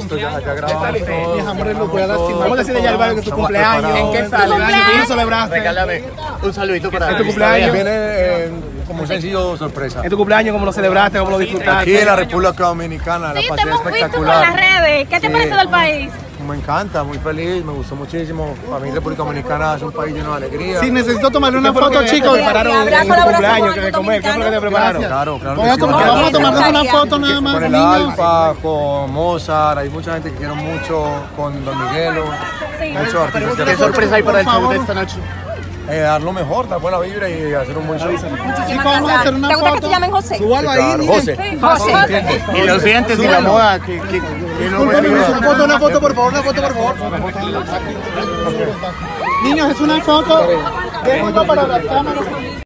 listo, ya, ya grabamos todo. Mis amores, lo voy a lastimar. Vamos a decirle ya al barrio que tu cumpleaños. ¿En qué sale? ¿Quién celebraste? Regálame un saludito para ¿En tu cumpleaños? Viene eh, como un sencillo sorpresa. ¿En tu cumpleaños cómo lo celebraste? ¿Cómo lo disfrutaste? Aquí en la República Dominicana, la Sí, te pasé hemos visto por las espectacular. redes. ¿Qué te parece del país? Me encanta, muy feliz, me gustó muchísimo. Para mí República Dominicana es un país lleno de alegría. Sí, necesito tomarle una foto, chicos. Prepararon colaboración cumpleaños, que de el comer. ¿Qué fue lo que te prepararon? Claro, claro. que Vamos a sí. tomar- vamos a tomarnos una foto nada más, Con el niños. Alfa, con Mozart, hay mucha gente que quiero mucho, con Don Miguelo, que ¿Qué sorpresa hay para el show de esta noche? eh, dar lo mejor, dar buena vibra y hacer un buen show. Chicos, vamos a hacer una ¿Te gusta que foto. te llamen José? Súbalo ahí, Claro. José. José. Y los dientes y la moda, que, que, que no me Disculpen, una foto, una foto, por favor, una foto, por favor. Niños, es una foto. Déjenlo para las cámaras.